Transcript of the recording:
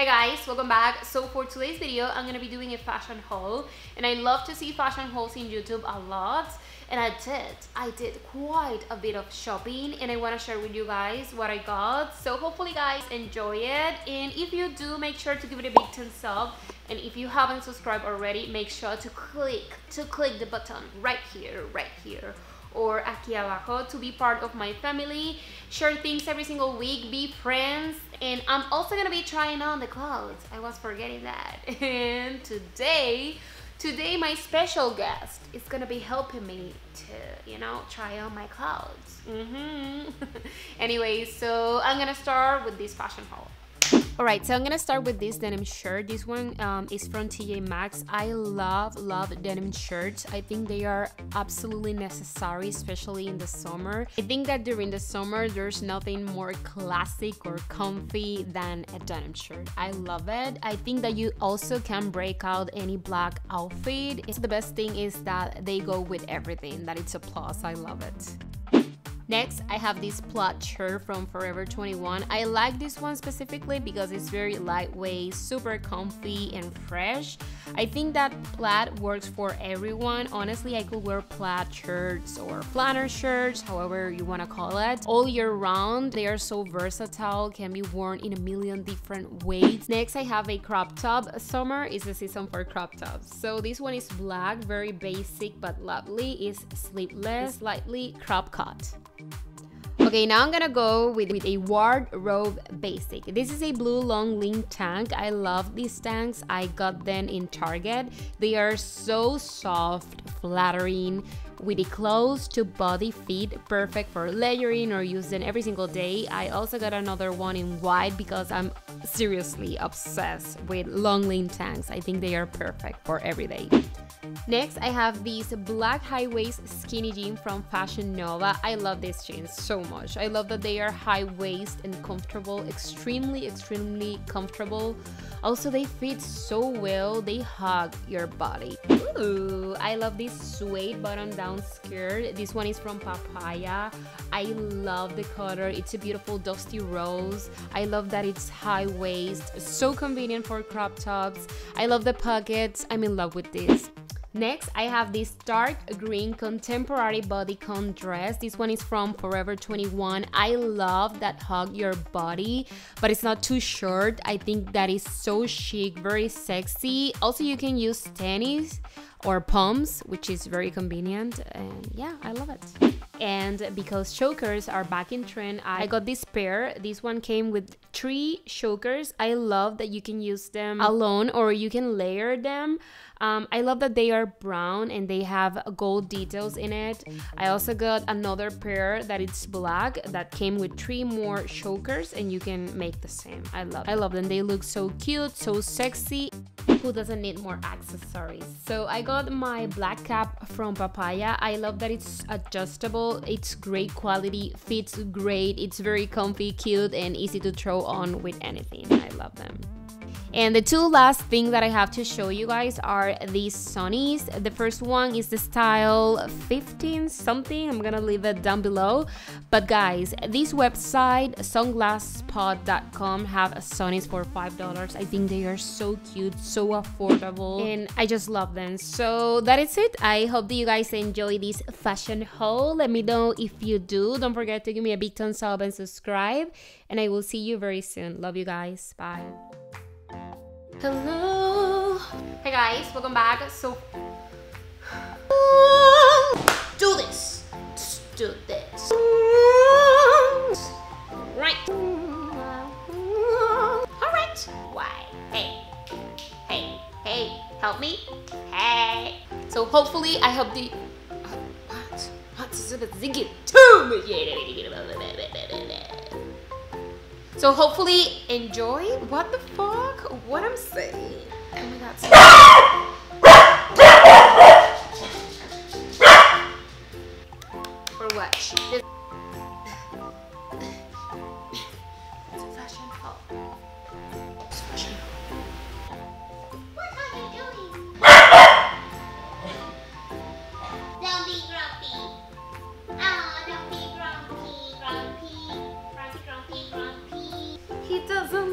Hi guys, welcome back. So for today's video, I'm gonna be doing a fashion haul and I love to see fashion hauls in YouTube a lot and I did, I did quite a bit of shopping and I wanna share with you guys what I got. So hopefully guys enjoy it and if you do, make sure to give it a big thumbs up and if you haven't subscribed already, make sure to click, to click the button right here, right here or aquí abajo to be part of my family, share things every single week, be friends, and I'm also gonna be trying on the clothes. I was forgetting that. And today, today my special guest is gonna be helping me to, you know, try on my clothes. Mm -hmm. anyway, so I'm gonna start with this fashion haul. Alright, so I'm gonna start with this denim shirt. This one um, is from TJ Maxx. I love, love denim shirts. I think they are absolutely necessary, especially in the summer. I think that during the summer, there's nothing more classic or comfy than a denim shirt. I love it. I think that you also can break out any black outfit. It's the best thing is that they go with everything, that it's a plus. I love it. Next, I have this plaid shirt from Forever 21. I like this one specifically because it's very lightweight, super comfy and fresh. I think that plaid works for everyone. Honestly, I could wear plaid shirts or flannel shirts, however you want to call it, all year round. They are so versatile, can be worn in a million different ways. Next, I have a crop top. Summer is the season for crop tops. So this one is black, very basic but lovely. It's sleeveless, slightly crop cut. Okay, now I'm gonna go with, with a wardrobe basic. This is a blue long lean tank. I love these tanks. I got them in Target. They are so soft, flattering, with a close to body fit, perfect for layering or using every single day. I also got another one in white because I'm seriously obsessed with long lean tanks. I think they are perfect for every day. Next, I have these black high waist skinny jeans from Fashion Nova. I love these jeans so much. I love that they are high waist and comfortable, extremely, extremely comfortable. Also, they fit so well, they hug your body. Ooh, I love this suede button down skirt. This one is from Papaya. I love the color. It's a beautiful dusty rose. I love that it's high waist, so convenient for crop tops. I love the pockets. I'm in love with this. Next, I have this dark green contemporary bodycon dress. This one is from Forever 21. I love that hug your body, but it's not too short. I think that is so chic, very sexy. Also, you can use tennis or pumps, which is very convenient. And yeah, I love it. And because chokers are back in trend, I got this pair. This one came with three chokers. I love that you can use them alone or you can layer them. Um, I love that they are brown and they have gold details in it. I also got another pair that it's black that came with three more chokers and you can make the same. I love I love them. They look so cute, so sexy. Who doesn't need more accessories? So I got my black cap from Papaya. I love that it's adjustable. It's great quality, fits great. It's very comfy, cute, and easy to throw on with anything. I love them. And the two last things that I have to show you guys are these sunnies. The first one is the style 15 something. I'm gonna leave it down below. But guys, this website, sunglassspot.com, have sunnies for $5. I think they are so cute, so affordable, and I just love them. So that is it. I hope that you guys enjoy this fashion haul. Let me know if you do. Don't forget to give me a big thumbs up and subscribe. And I will see you very soon. Love you guys. Bye. Hello. Hey guys, welcome back. So, do this. do this. Right. All right. Why? Hey, hey, hey. Help me. Hey. So hopefully, I help the. Uh, what? What is it? Ziggy. So hopefully enjoy. What the fuck? What I'm saying? Oh my god. For what? doesn't